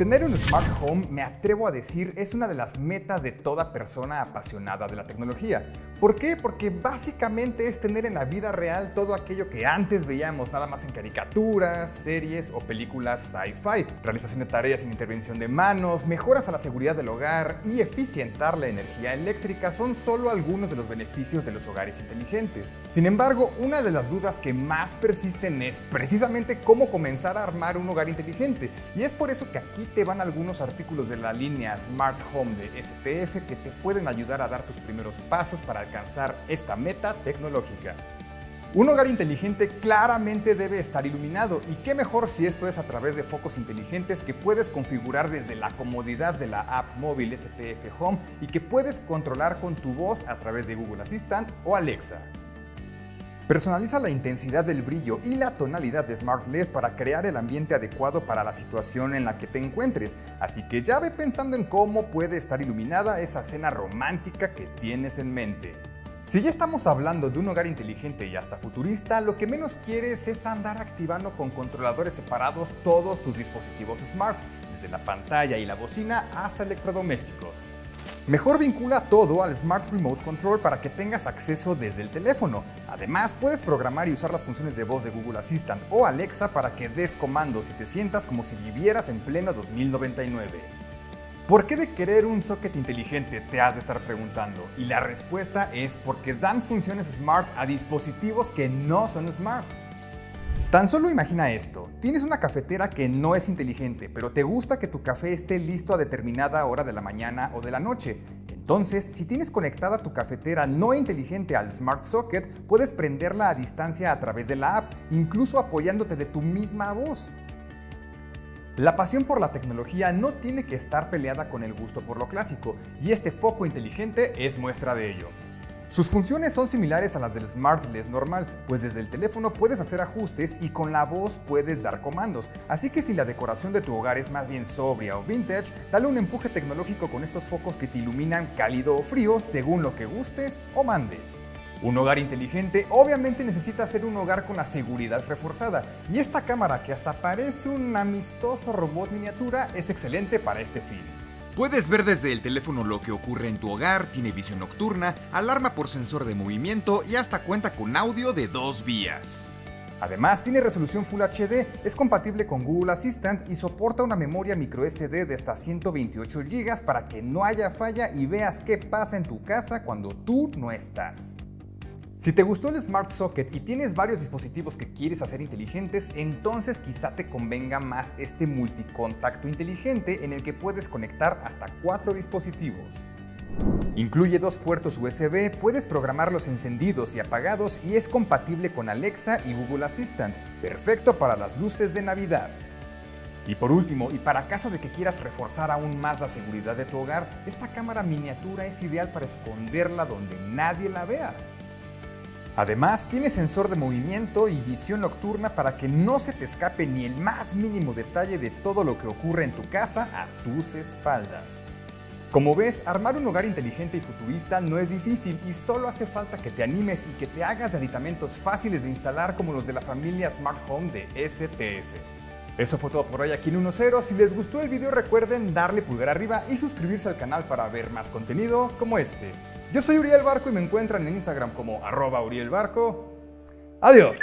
Tener un smart home, me atrevo a decir, es una de las metas de toda persona apasionada de la tecnología. ¿Por qué? Porque básicamente es tener en la vida real todo aquello que antes veíamos nada más en caricaturas, series o películas sci-fi. Realización de tareas sin intervención de manos, mejoras a la seguridad del hogar y eficientar la energía eléctrica son solo algunos de los beneficios de los hogares inteligentes. Sin embargo, una de las dudas que más persisten es precisamente cómo comenzar a armar un hogar inteligente. Y es por eso que aquí te van algunos artículos de la línea Smart Home de STF que te pueden ayudar a dar tus primeros pasos para alcanzar esta meta tecnológica. Un hogar inteligente claramente debe estar iluminado y qué mejor si esto es a través de focos inteligentes que puedes configurar desde la comodidad de la app móvil STF Home y que puedes controlar con tu voz a través de Google Assistant o Alexa. Personaliza la intensidad del brillo y la tonalidad de Smart LED para crear el ambiente adecuado para la situación en la que te encuentres, así que ya ve pensando en cómo puede estar iluminada esa cena romántica que tienes en mente. Si ya estamos hablando de un hogar inteligente y hasta futurista, lo que menos quieres es andar activando con controladores separados todos tus dispositivos smart, desde la pantalla y la bocina hasta electrodomésticos. Mejor vincula todo al Smart Remote Control para que tengas acceso desde el teléfono. Además, puedes programar y usar las funciones de voz de Google Assistant o Alexa para que des comandos y te sientas como si vivieras en pleno 2099. ¿Por qué de querer un socket inteligente te has de estar preguntando? Y la respuesta es porque dan funciones smart a dispositivos que no son smart. Tan solo imagina esto, tienes una cafetera que no es inteligente, pero te gusta que tu café esté listo a determinada hora de la mañana o de la noche. Entonces, si tienes conectada tu cafetera no inteligente al Smart Socket, puedes prenderla a distancia a través de la app, incluso apoyándote de tu misma voz. La pasión por la tecnología no tiene que estar peleada con el gusto por lo clásico, y este foco inteligente es muestra de ello. Sus funciones son similares a las del Smart LED normal, pues desde el teléfono puedes hacer ajustes y con la voz puedes dar comandos. Así que si la decoración de tu hogar es más bien sobria o vintage, dale un empuje tecnológico con estos focos que te iluminan cálido o frío según lo que gustes o mandes. Un hogar inteligente obviamente necesita ser un hogar con la seguridad reforzada, y esta cámara que hasta parece un amistoso robot miniatura es excelente para este fin. Puedes ver desde el teléfono lo que ocurre en tu hogar, tiene visión nocturna, alarma por sensor de movimiento y hasta cuenta con audio de dos vías. Además, tiene resolución Full HD, es compatible con Google Assistant y soporta una memoria microSD de hasta 128 GB para que no haya falla y veas qué pasa en tu casa cuando tú no estás. Si te gustó el Smart Socket y tienes varios dispositivos que quieres hacer inteligentes, entonces quizá te convenga más este multicontacto inteligente en el que puedes conectar hasta cuatro dispositivos. Incluye dos puertos USB, puedes programar los encendidos y apagados y es compatible con Alexa y Google Assistant, perfecto para las luces de Navidad. Y por último, y para caso de que quieras reforzar aún más la seguridad de tu hogar, esta cámara miniatura es ideal para esconderla donde nadie la vea. Además, tiene sensor de movimiento y visión nocturna para que no se te escape ni el más mínimo detalle de todo lo que ocurre en tu casa a tus espaldas. Como ves, armar un hogar inteligente y futurista no es difícil y solo hace falta que te animes y que te hagas de aditamentos fáciles de instalar como los de la familia Smart Home de STF. Eso fue todo por hoy aquí en 1.0. Si les gustó el video recuerden darle pulgar arriba y suscribirse al canal para ver más contenido como este. Yo soy Uriel Barco y me encuentran en Instagram como arroba Uriel Barco. Adiós.